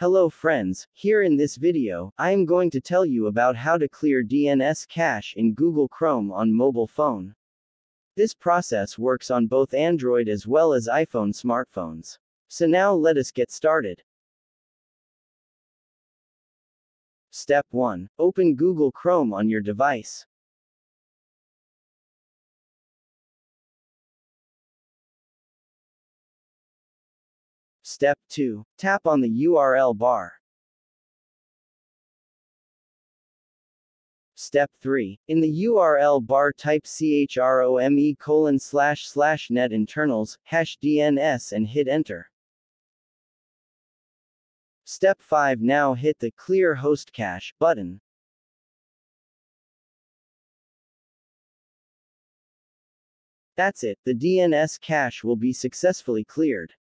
Hello friends, here in this video, I am going to tell you about how to clear DNS cache in Google Chrome on mobile phone. This process works on both Android as well as iPhone smartphones. So now let us get started. Step 1. Open Google Chrome on your device. Step 2. Tap on the URL bar. Step 3. In the URL bar type chrome colon slash slash net internals, hash DNS and hit enter. Step 5 Now hit the Clear Host Cache button. That's it, the DNS cache will be successfully cleared.